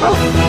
Oh.